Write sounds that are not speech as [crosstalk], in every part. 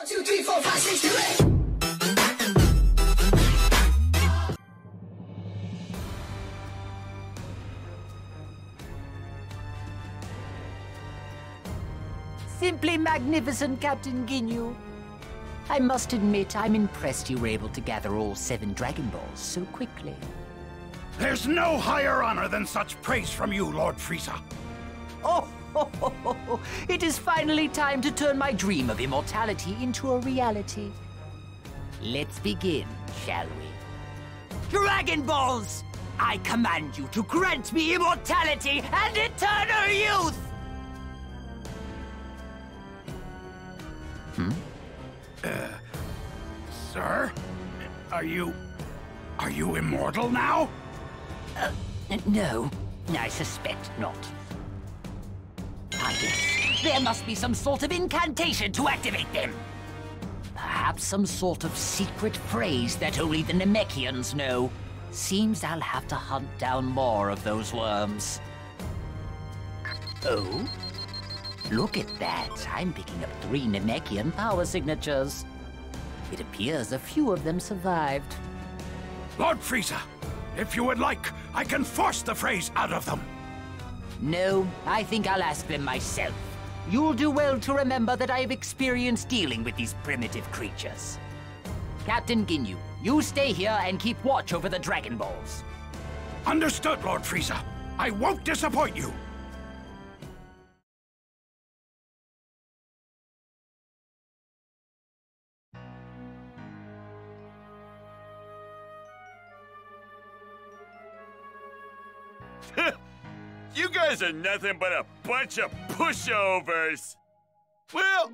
One, two, three, four, five, six, seven, eight. Simply magnificent, Captain Ginyu. I must admit, I'm impressed you were able to gather all seven Dragon Balls so quickly. There's no higher honor than such praise from you, Lord Frieza. Oh. [laughs] it is finally time to turn my dream of immortality into a reality. Let's begin, shall we? Dragon Balls! I command you to grant me immortality and eternal youth! Hmm? Sir? Are you. Are you immortal now? Uh, No, I suspect not. There must be some sort of incantation to activate them. Perhaps some sort of secret phrase that only the Namekians know. Seems I'll have to hunt down more of those worms. Oh? Look at that. I'm picking up three Namekian power signatures. It appears a few of them survived. Lord Frieza, if you would like, I can force the phrase out of them. No, I think I'll ask them myself. You'll do well to remember that I've experience dealing with these primitive creatures. Captain Ginyu, you stay here and keep watch over the Dragon Balls. Understood, Lord Frieza. I won't disappoint you. Guys are nothing but a bunch of pushovers. Well,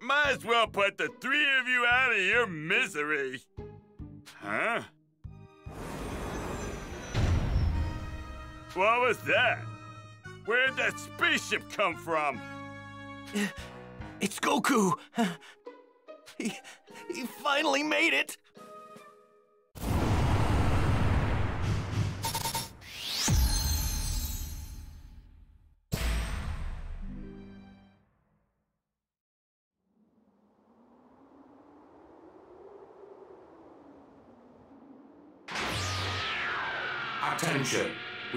might as well put the three of you out of your misery. Huh? What was that? Where'd that spaceship come from? It's Goku! He, he finally made it!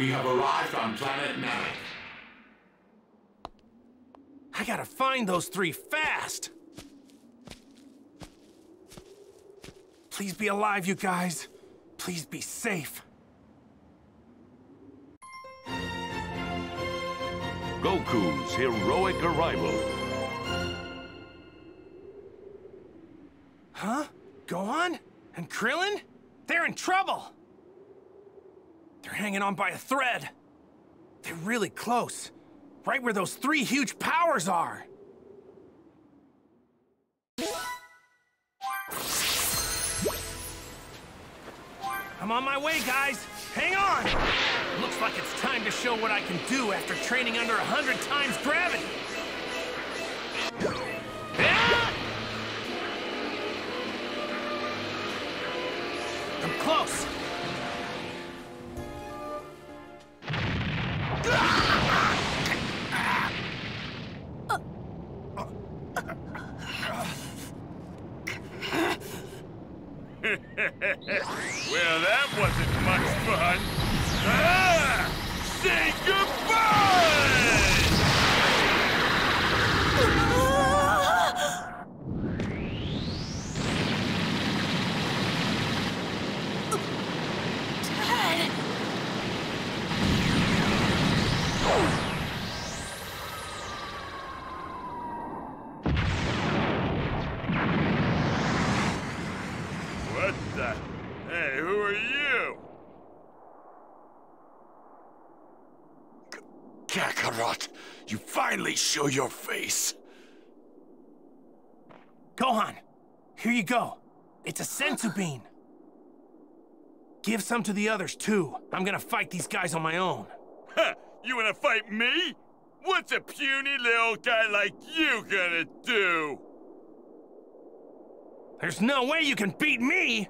We have arrived on planet Namek. I gotta find those three fast! Please be alive, you guys. Please be safe. Goku's heroic arrival. Huh? Gohan? And Krillin? They're in trouble! Hanging on by a thread. They're really close. Right where those three huge powers are. I'm on my way, guys. Hang on! Looks like it's time to show what I can do after training under a hundred times gravity. I'm close. Hey, who are you? Kakarot, you finally show your face. Gohan, here you go. It's a senzu [gasps] bean. Give some to the others, too. I'm gonna fight these guys on my own. Huh, you wanna fight me? What's a puny little guy like you gonna do? There's no way you can beat me!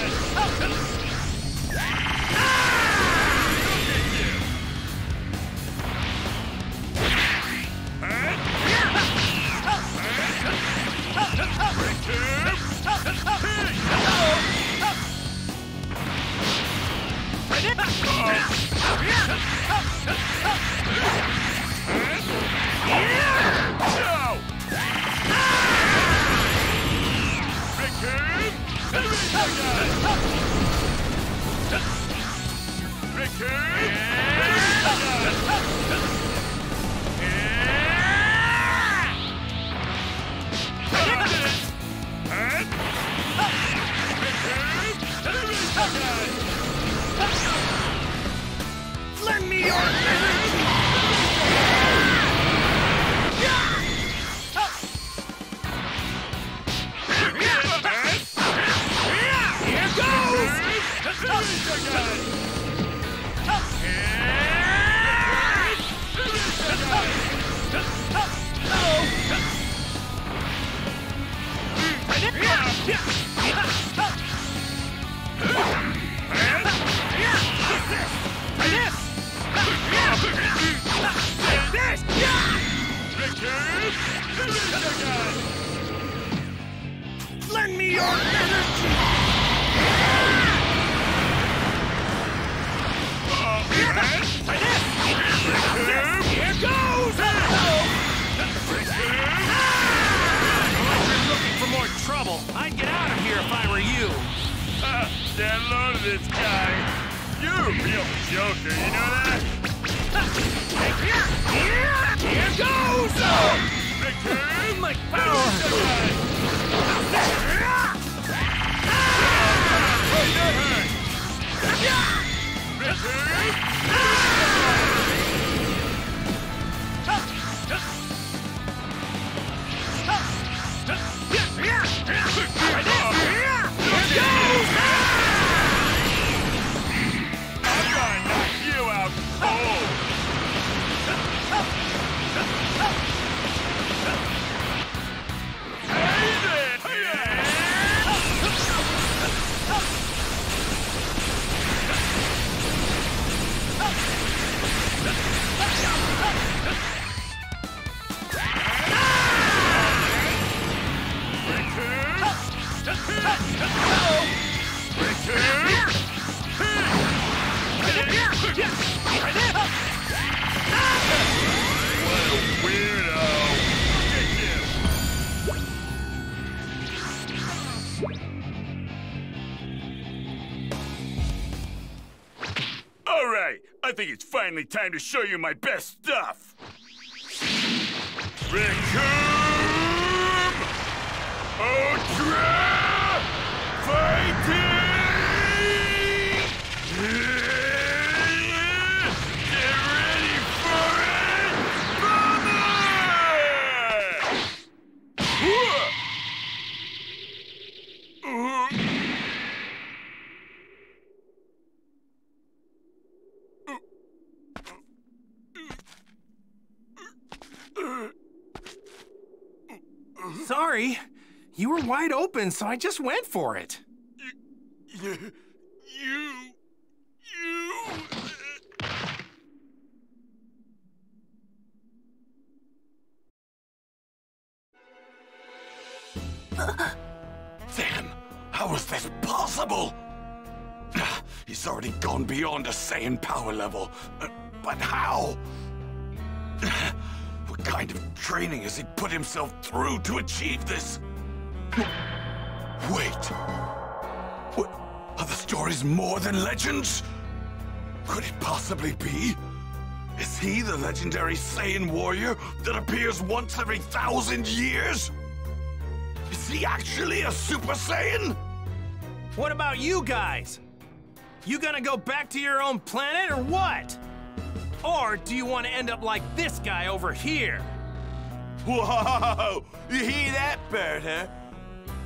Lend I think it's finally time to show you my best stuff. Recoome! Ultra! Fighting! Get ready for it! Bomber! Sorry. You were wide open, so I just went for it. You, you, you. Then, how is this possible? He's already gone beyond a Saiyan power level. Uh, But how? Kind of training has he put himself through to achieve this? Wait. What? Are the stories more than legends? Could it possibly be? Is he the legendary Saiyan warrior that appears once every thousand years? Is he actually a Super Saiyan? What about you guys? You gonna go back to your own planet or what? Or do you want to end up like this guy over here? Whoa! You hear that, Bert, huh?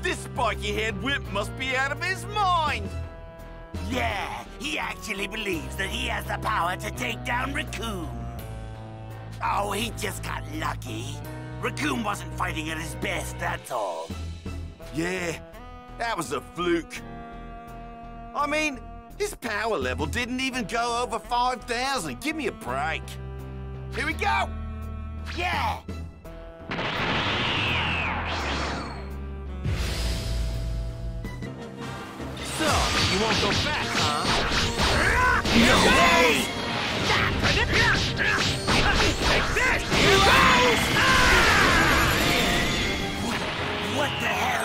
This spiky-head whip must be out of his mind! Yeah, he actually believes that he has the power to take down Recoome. Oh, he just got lucky. Recoome wasn't fighting at his best, that's all. Yeah, that was a fluke. I mean, his power level didn't even go over 5,000. Give me a break. Here we go! Yeah! So, you won't go back, huh? No way! What the hell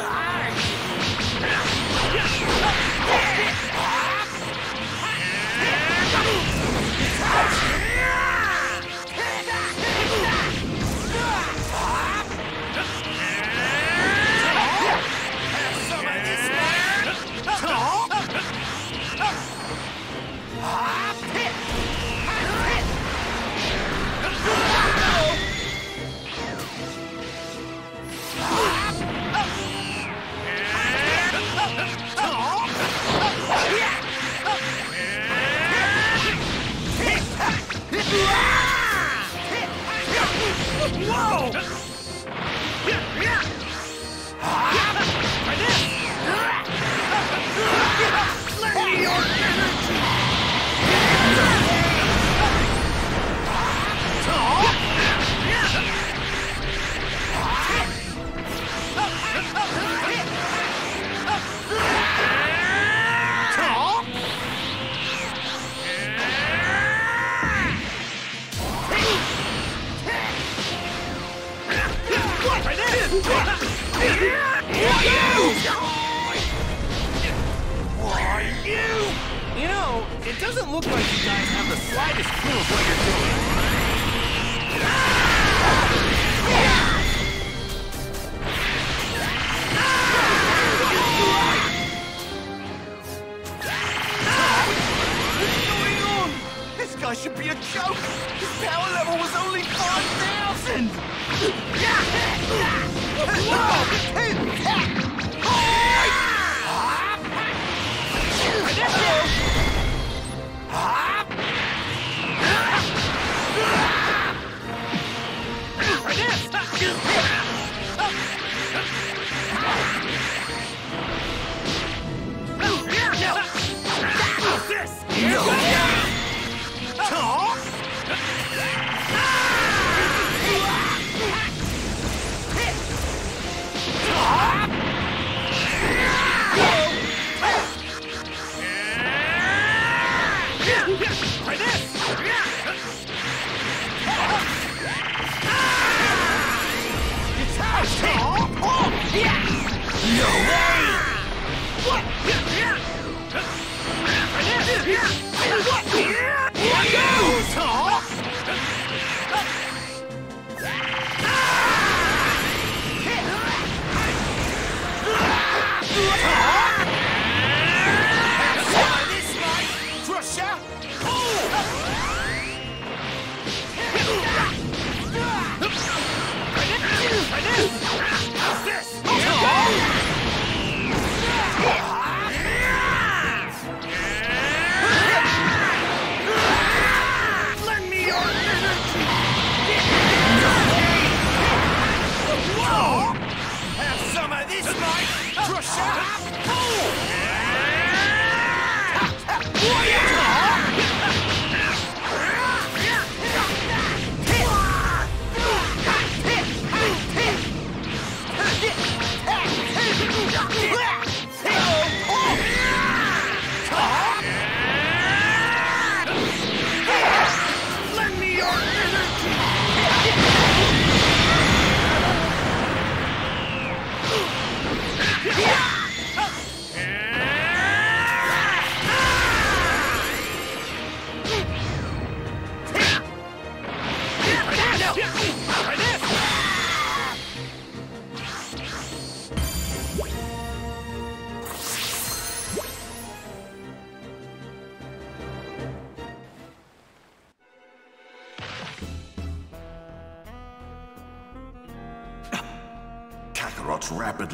You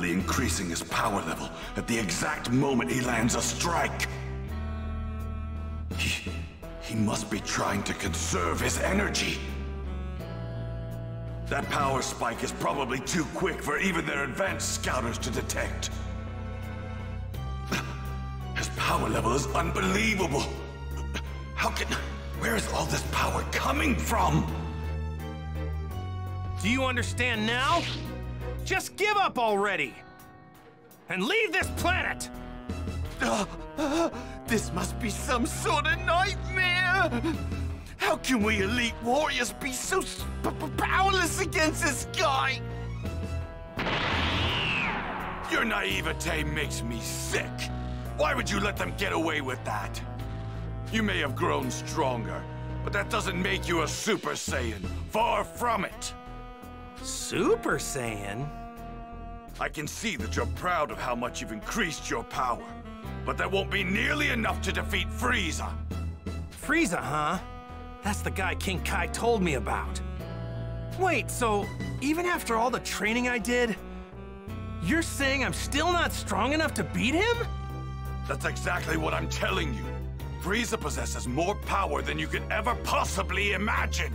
rapidly increasing his power level at the exact moment he lands a strike. He, he must be trying to conserve his energy. That power spike is probably too quick for even their advanced scouters to detect. His power level is unbelievable. How can... Where is all this power coming from? Do you understand now? Just give up already! And leave this planet! [gasps] This must be some sort of nightmare! How can we elite warriors be so powerless against this guy? Your naivete makes me sick. Why would you let them get away with that? You may have grown stronger, but that doesn't make you a Super Saiyan. Far from it. Super Saiyan? I can see that you're proud of how much you've increased your power. But that won't be nearly enough to defeat Frieza. Frieza, huh? That's the guy King Kai told me about. Wait, so even after all the training I did, you're saying I'm still not strong enough to beat him? That's exactly what I'm telling you. Frieza possesses more power than you could ever possibly imagine.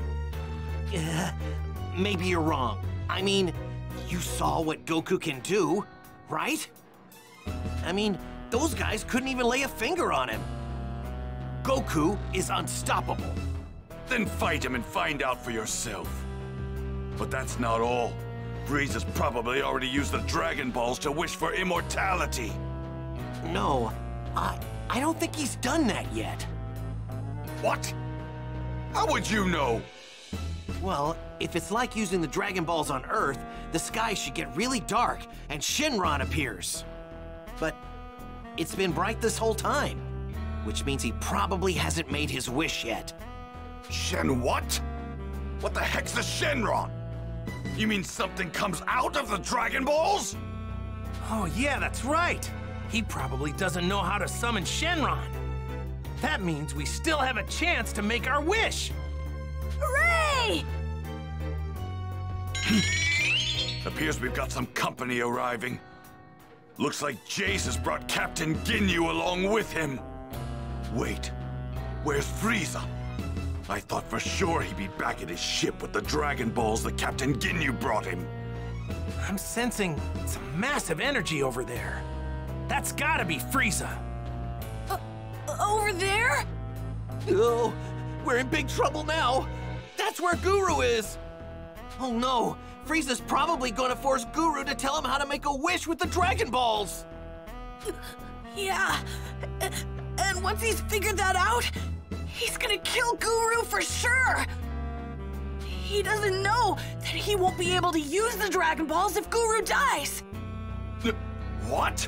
Uh, maybe you're wrong. I mean, you saw what Goku can do, right? I mean, those guys couldn't even lay a finger on him. Goku is unstoppable. Then fight him and find out for yourself. But that's not all. Frieza's probably already used the Dragon Balls to wish for immortality. No, I, I don't think he's done that yet. What? How would you know? Well, if it's like using the Dragon Balls on Earth, the sky should get really dark and Shenron appears. But it's been bright this whole time, which means he probably hasn't made his wish yet. Shen what? What the heck's a Shenron? You mean something comes out of the Dragon Balls? Oh yeah, that's right. He probably doesn't know how to summon Shenron. That means we still have a chance to make our wish. Hooray! [clears throat] Appears we've got some company arriving. Looks like Jeice has brought Captain Ginyu along with him. Wait, where's Frieza? I thought for sure he'd be back at his ship with the Dragon Balls that Captain Ginyu brought him. I'm sensing some massive energy over there. That's gotta be Frieza. Uh, over there? Oh, we're in big trouble now. That's where Guru is. Oh no, Frieza's probably gonna force Guru to tell him how to make a wish with the Dragon Balls. Yeah. And once he's figured that out, he's gonna kill Guru for sure. He doesn't know that he won't be able to use the Dragon Balls if Guru dies. What?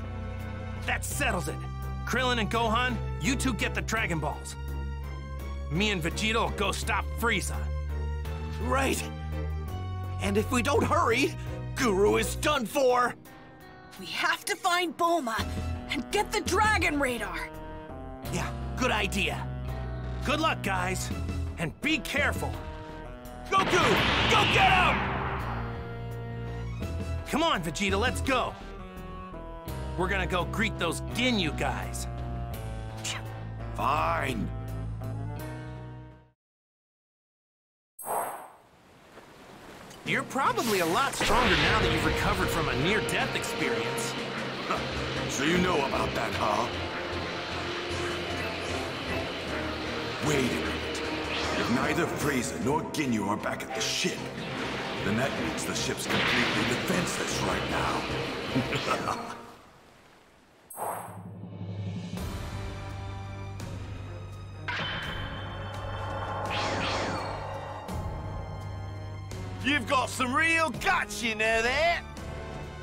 That settles it. Krillin and Gohan, you two get the Dragon Balls. Me and Vegeta will go stop Frieza. Right. And if we don't hurry, Guru is done for. We have to find Bulma and get the Dragon Radar. Yeah, good idea. Good luck, guys. And be careful. Goku, go get him! Come on, Vegeta, let's go. We're gonna go greet those Ginyu guys. Fine. You're probably a lot stronger now that you've recovered from a near-death experience. So you know about that, huh? Wait a minute. If neither Frieza nor Ginyu are back at the ship, then that means the ship's completely defenseless right now. [laughs] some real guts, you know that?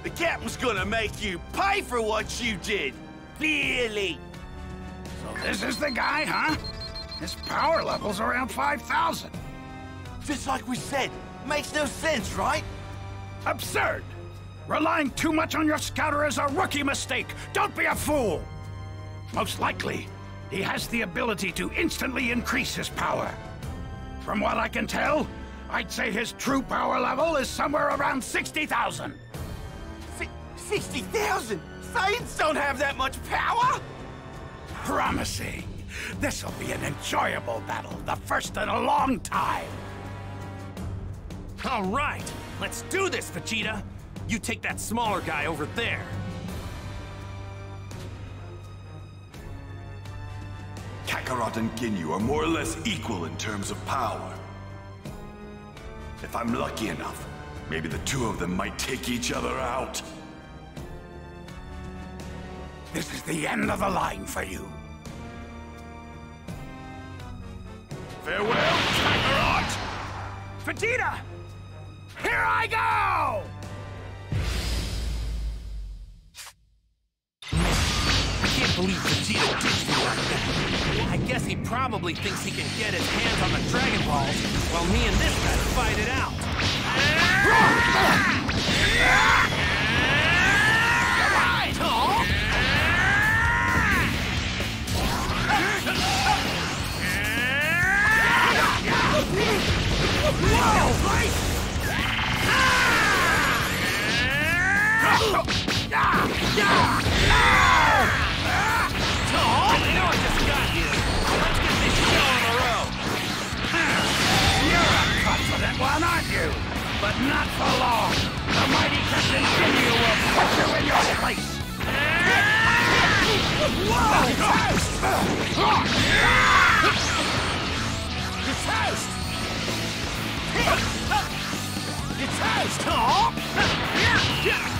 The captain's gonna make you pay for what you did. Clearly. So this is the guy, huh? His power level's around 5,000. Just like we said, makes no sense, right? Absurd! Relying too much on your scouter is a rookie mistake. Don't be a fool! Most likely, he has the ability to instantly increase his power. From what I can tell, I'd say his true power level is somewhere around 60,000. 60,000? Saiyans don't have that much power! Promising. This'll be an enjoyable battle, the first in a long time. All right, Let's do this, Vegeta! You take that smaller guy over there. Kakarot and Ginyu are more or less equal in terms of power. If I'm lucky enough, maybe the two of them might take each other out. This is the end of the line for you. Farewell, Kakarot! Vegeta! Here I go! Believe ditched me like that. I guess he probably thinks he can get his hands on the Dragon Balls while me and this guy fight it out. I one, aren't you? But not for long. The mighty Captain Ginyu will put you in your place. Whoa! It's toast! It's toast! Aw! This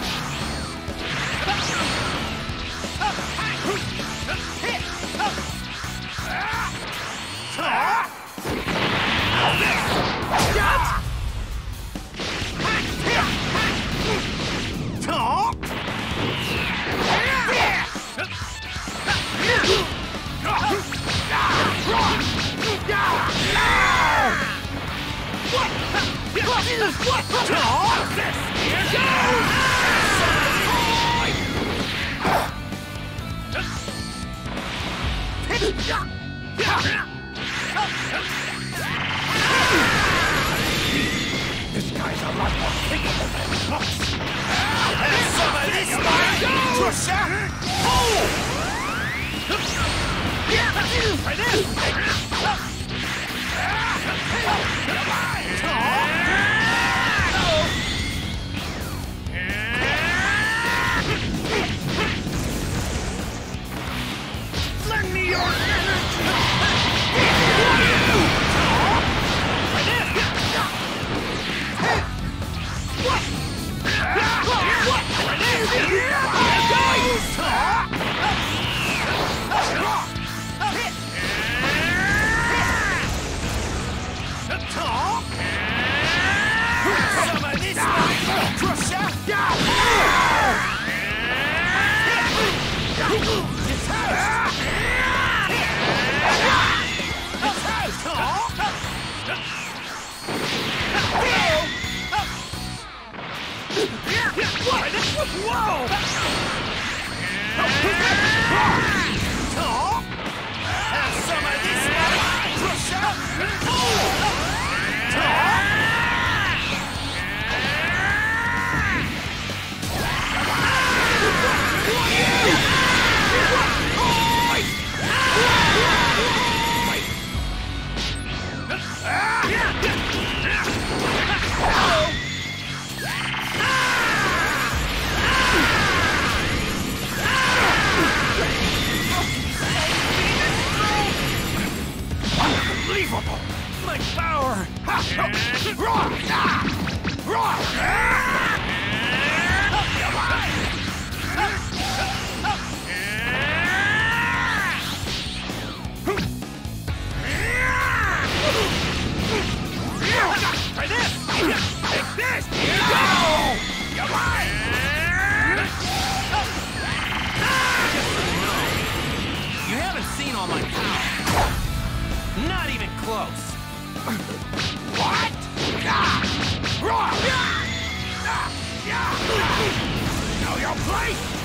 your place?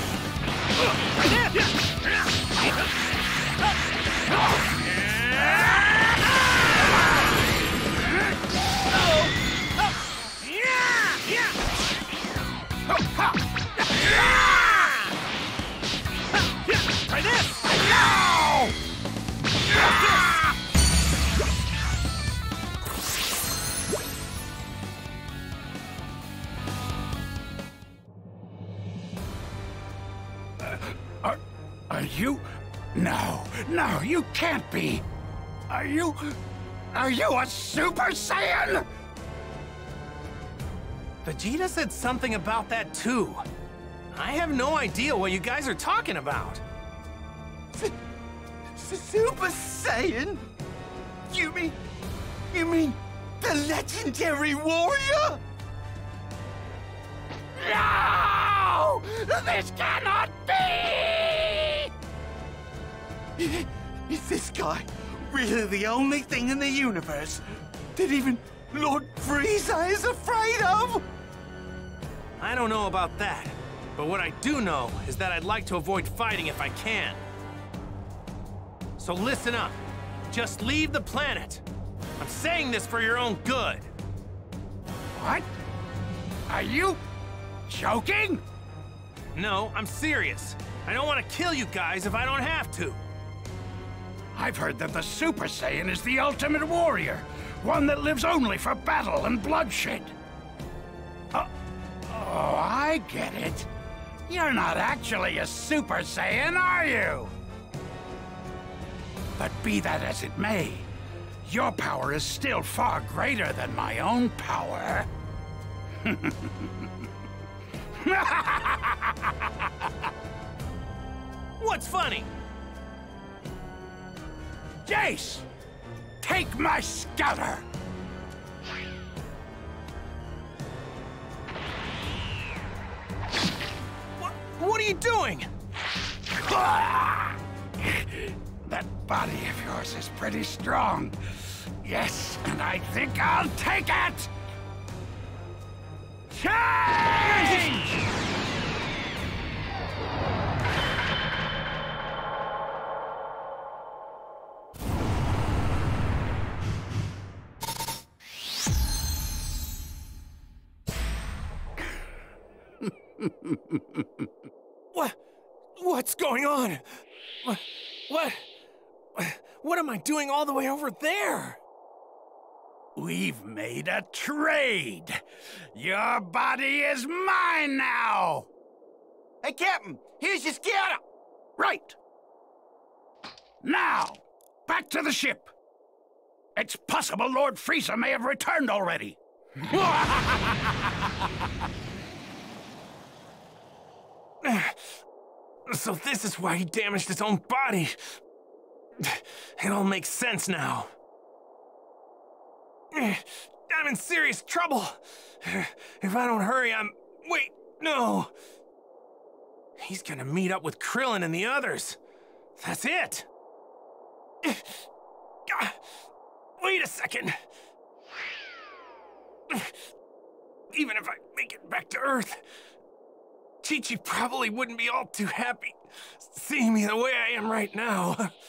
Try this! No, you can't be. Are you? Are you a Super Saiyan? Vegeta said something about that too. I have no idea what you guys are talking about. S Super Saiyan? You mean... You mean the legendary warrior? No! This cannot be! Is this guy really the only thing in the universe that even Lord Frieza is afraid of? I don't know about that, but what I do know is that I'd like to avoid fighting if I can. So listen up. Just leave the planet. I'm saying this for your own good. What? Are you joking? No, I'm serious. I don't want to kill you guys if I don't have to. I've heard that the Super Saiyan is the ultimate warrior, one that lives only for battle and bloodshed. Uh, oh, I get it. You're not actually a Super Saiyan, are you? But be that as it may, your power is still far greater than my own power. [laughs] What's funny? Jeice! Take my scouter! What, what are you doing? [laughs] That body of yours is pretty strong. Yes, and I think I'll take it! Change! What? What's going on? What? What? What am I doing all the way over there? We've made a trade. Your body is mine now. Hey, Captain, here's your scouter. Right. Now, back to the ship. It's possible Lord Frieza may have returned already. [laughs] [sighs] So this is why he damaged his own body. [sighs] It all makes sense now. [sighs] I'm in serious trouble. If I don't hurry, I'm... Wait, no. He's gonna meet up with Krillin and the others. That's it. Wait a second. Even if I make it back to Earth, Chi-Chi probably wouldn't be all too happy seeing me the way I am right now. [laughs]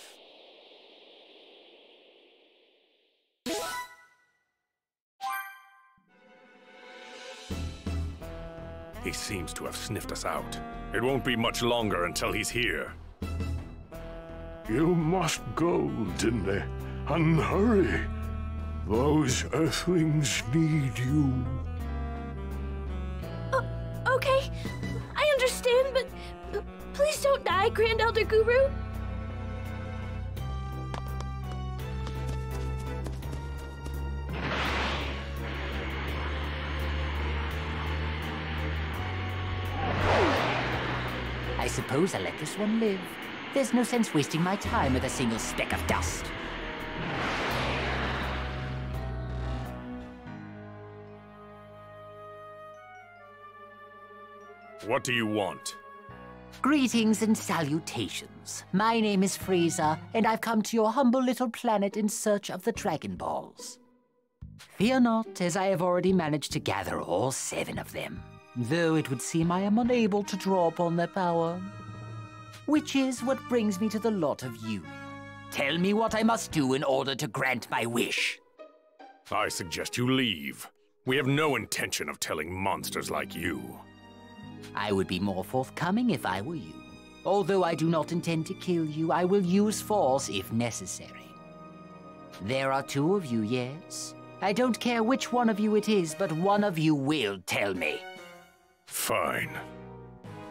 He seems to have sniffed us out. It won't be much longer until he's here. You must go, Dende, and hurry. Those Earthlings need you. Uh, okay, I understand, but uh, please don't die, Grand Elder Guru. I suppose I'll let this one live. There's no sense wasting my time with a single speck of dust. What do you want? Greetings and salutations. My name is Frieza, and I've come to your humble little planet in search of the Dragon Balls. Fear not, as I have already managed to gather all seven of them, though it would seem I am unable to draw upon their power. Which is what brings me to the lot of you. Tell me what I must do in order to grant my wish. I suggest you leave. We have no intention of telling monsters like you. I would be more forthcoming if I were you. Although I do not intend to kill you, I will use force if necessary. There are two of you, yes? I don't care which one of you it is, but one of you will tell me. Fine.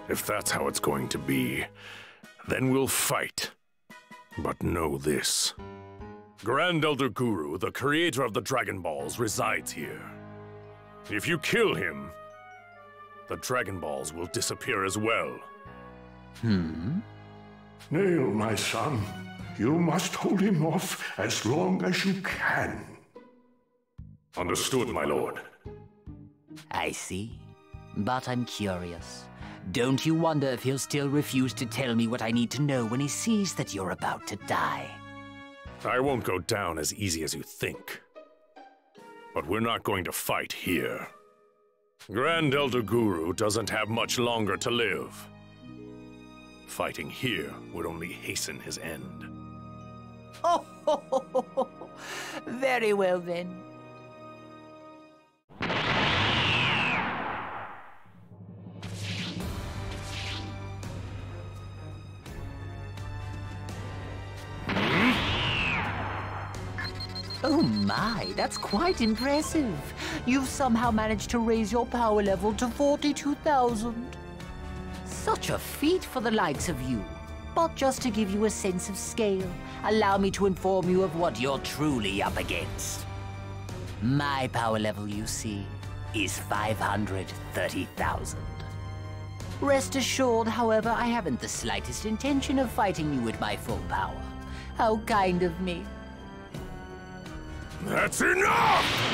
If that's how it's going to be, Then we'll fight. But know this. Grand Elder Guru, the creator of the Dragon Balls, resides here. If you kill him, the Dragon Balls will disappear as well. Hmm? Nail, my son. You must hold him off as long as you can. Understood, my lord. I see. But I'm curious. Don't you wonder if he'll still refuse to tell me what I need to know when he sees that you're about to die? I won't go down as easy as you think. But we're not going to fight here. Grand Elder Guru doesn't have much longer to live. Fighting here would only hasten his end. Oh, [laughs] very well then. Oh my, that's quite impressive. You've somehow managed to raise your power level to 42,000. Such a feat for the likes of you. But just to give you a sense of scale, allow me to inform you of what you're truly up against. My power level, you see, is 530,000. Rest assured, however, I haven't the slightest intention of fighting you at my full power. How kind of me. That's enough!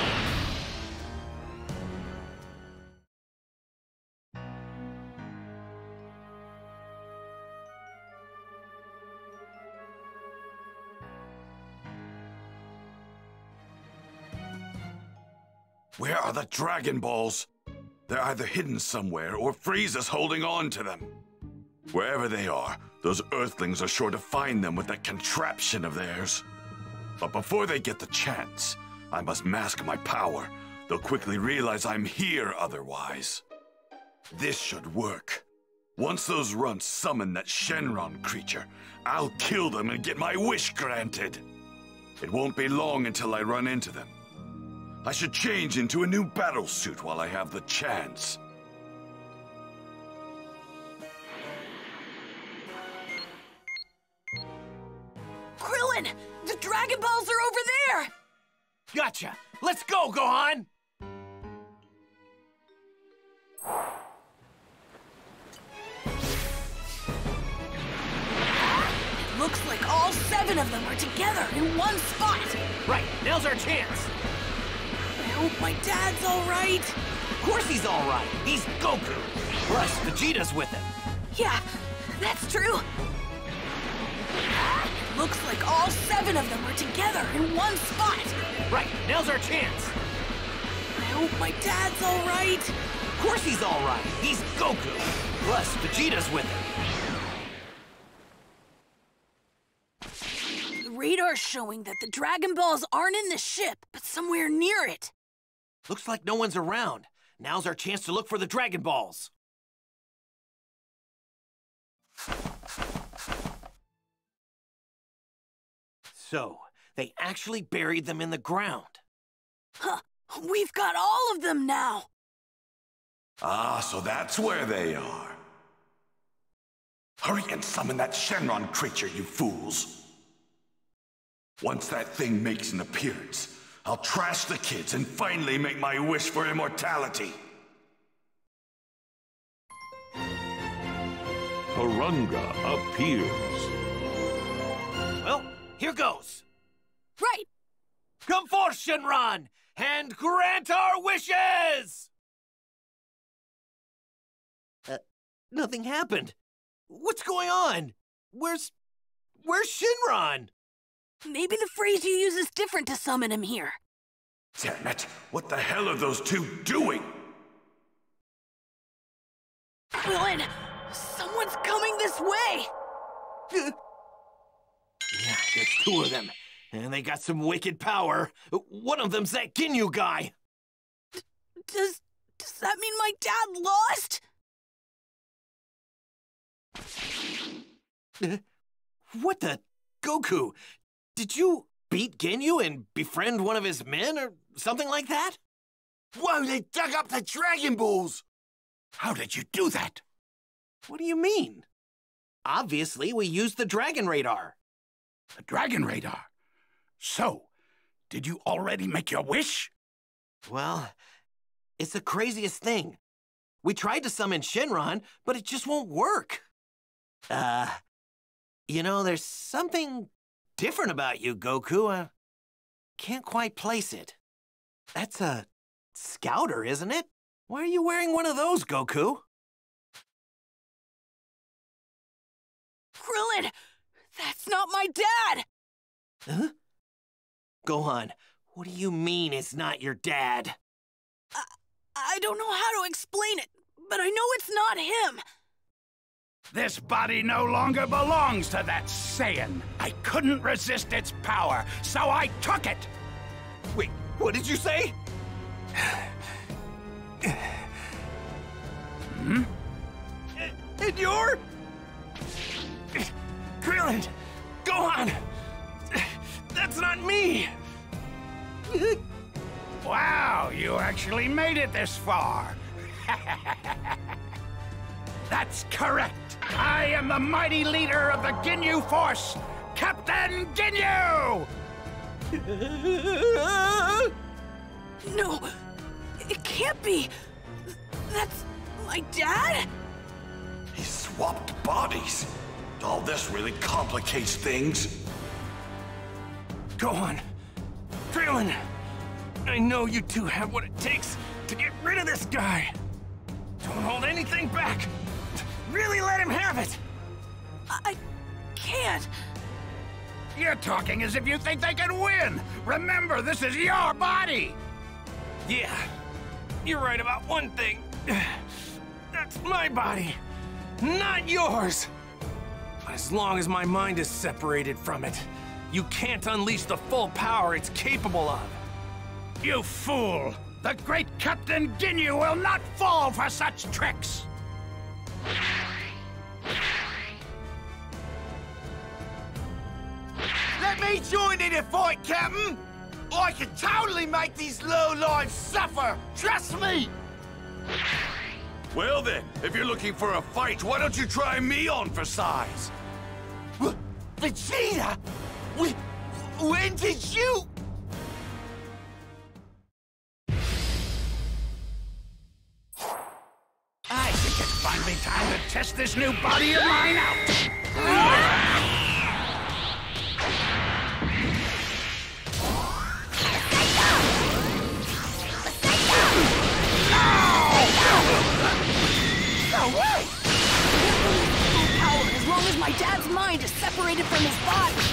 Where are the Dragon Balls? They're either hidden somewhere or Frieza's holding on to them. Wherever they are, those Earthlings are sure to find them with that contraption of theirs. But before they get the chance, I must mask my power. They'll quickly realize I'm here otherwise. This should work. Once those runts summon that Shenron creature, I'll kill them and get my wish granted. It won't be long until I run into them. I should change into a new battle suit while I have the chance. Dragon Balls are over there! Gotcha! Let's go, Gohan! It looks like all seven of them are together in one spot! Right, now's our chance! I hope my dad's alright. Of course he's alright! He's Goku! Plus, Vegeta's with him! Yeah, that's true. Looks like all seven of them are together in one spot. Right, now's our chance! I hope my dad's alright. Of course he's alright! He's Goku! Plus, Vegeta's with him! The radar's showing that the Dragon Balls aren't in the ship, but somewhere near it. Looks like no one's around. Now's our chance to look for the Dragon Balls. So, they actually buried them in the ground. Huh, we've got all of them now. Ah, so that's where they are. Hurry and summon that Shenron creature, you fools. Once that thing makes an appearance, I'll trash the kids and finally make my wish for immortality. Harunga appears. Well, here goes. Right. Come forth, Shenron, and grant our wishes! Uh, nothing happened. What's going on? Where's... Where's Shenron? Maybe the phrase you use is different to summon him here. Damn it! What the hell are those two doing? Krillin, someone's coming this way. There's two of them. And they got some wicked power. One of them's that Ginyu guy. Does does that mean my dad lost? Uh, what the? Goku, did you beat Ginyu and befriend one of his men or something like that? Whoa, they dug up the Dragon Balls! How did you do that? What do you mean? Obviously, we used the Dragon Radar. The Dragon Radar? So, did you already make your wish? Well, it's the craziest thing. We tried to summon Shenron, but it just won't work. Uh, you know, there's something different about you, Goku. I can't quite place it. That's a scouter, isn't it? Why are you wearing one of those, Goku? Krillin! That's not my dad! Huh? Gohan, what do you mean it's not your dad? I, I don't know how to explain it, but I know it's not him. This body no longer belongs to that Saiyan. I couldn't resist its power, so I took it! Wait, what did you say? hmm? This far. [laughs] That's correct. I am the mighty leader of the Ginyu Force, Captain Ginyu! [laughs] no, it can't be. That's my dad? He swapped bodies. All this really complicates things. Go on. Krillin, I know you two have what it takes to get rid of this guy. Don't hold anything back. Really let him have it. I can't. You're talking as if you think they can win. Remember, this is your body. Yeah, you're right about one thing. [sighs] That's my body, not yours. But as long as my mind is separated from it, you can't unleash the full power it's capable of. You fool! The great Captain Ginyu will not fall for such tricks! Let me join in the fight, Captain! I can totally make these low-lives suffer! Trust me! Well then, if you're looking for a fight, why don't you try me on for size? Vegeta? When did you... finally time to test this new body of mine out! No way! Full as long as my dad's mind is separated from his body.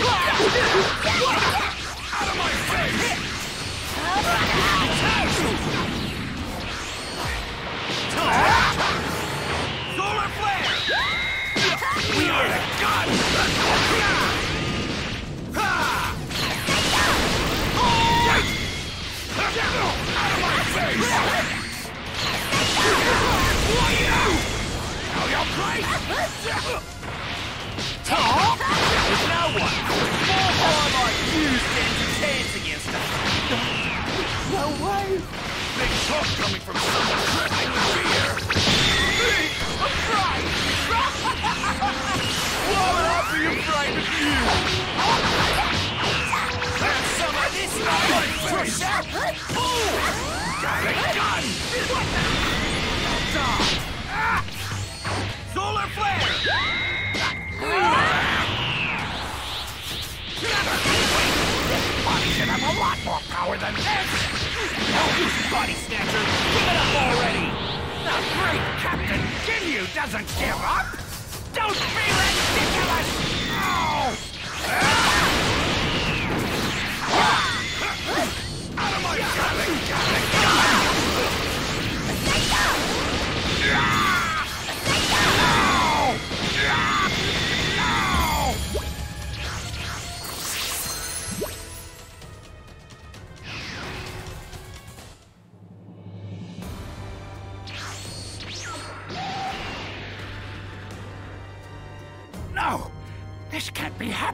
Whoa!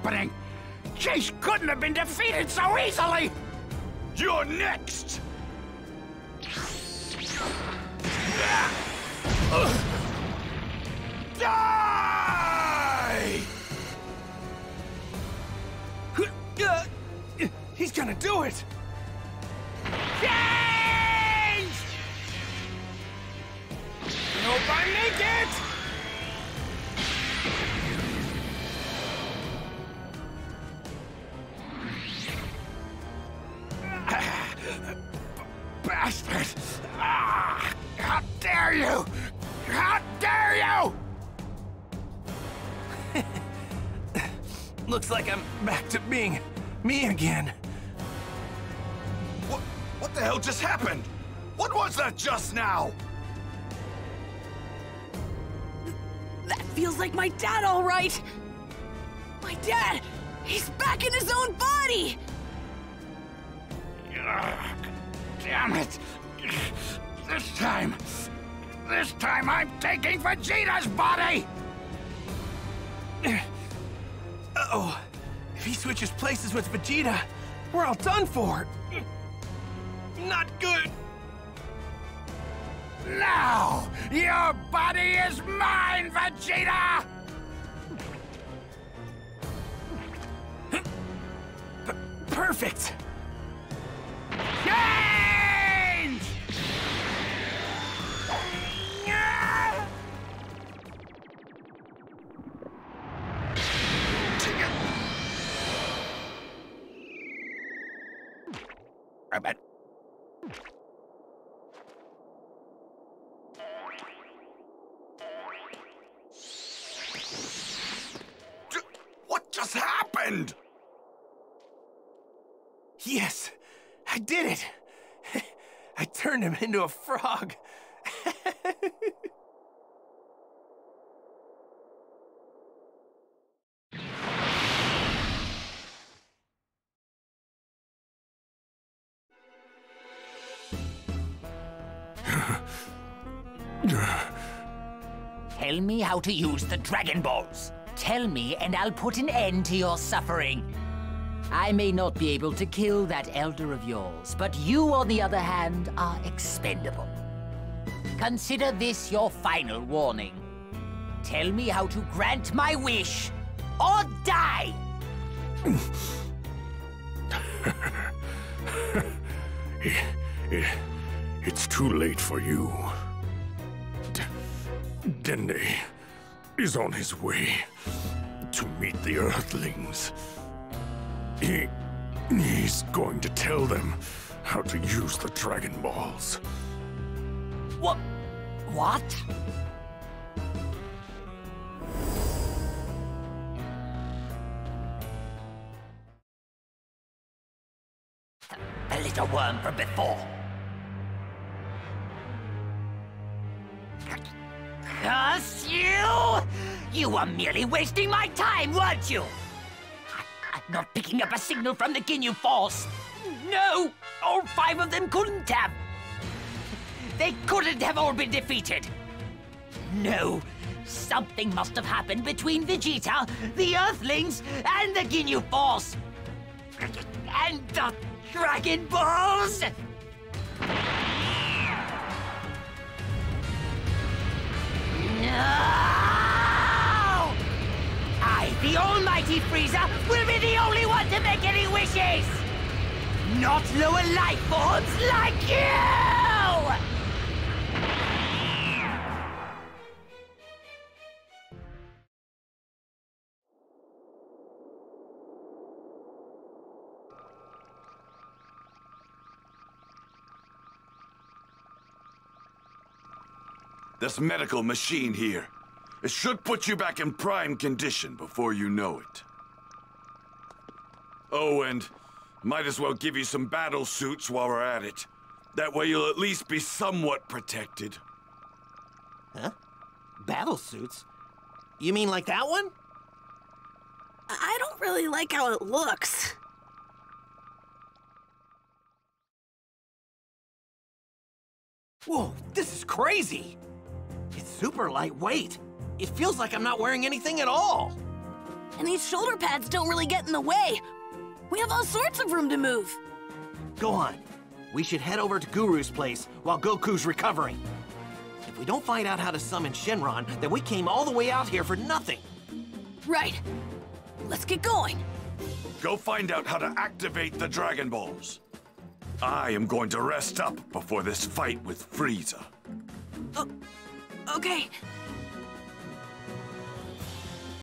Happening! Jeice couldn't have been defeated so easily! You're next! I'm taking Vegeta's body! Uh-oh. If he switches places with Vegeta, we're all done for. Not good. Now, your body is mine, Vegeta! P perfect! Change! Turned him into a frog. [laughs] Tell me how to use the Dragon Balls. Tell me, and I'll put an end to your suffering. I may not be able to kill that elder of yours, but you, on the other hand, are expendable. Consider this your final warning. Tell me how to grant my wish, or die! [laughs] It's too late for you. D Dende is on his way to meet the Earthlings. He... he's going to tell them how to use the Dragon Balls. What? What? A little worm from before. Curse you! You were merely wasting my time, weren't you? Not picking up a signal from the Ginyu Force. No! All five of them couldn't have. They couldn't have all been defeated. No. Something must have happened between Vegeta, the Earthlings, and the Ginyu Force. And the Dragon Balls! No! The Almighty Frieza, will be the only one to make any wishes! Not lower life forms like you! This medical machine here. It should put you back in prime condition before you know it. Oh, and might as well give you some battle suits while we're at it. That way you'll at least be somewhat protected. Huh? Battle suits? You mean like that one? I don't really like how it looks. Whoa, this is crazy! It's super lightweight. It feels like I'm not wearing anything at all. And these shoulder pads don't really get in the way. We have all sorts of room to move. Go on. We should head over to Guru's place while Goku's recovering. If we don't find out how to summon Shenron, then we came all the way out here for nothing. Right. Let's get going. Go find out how to activate the Dragon Balls. I am going to rest up before this fight with Frieza. Okay,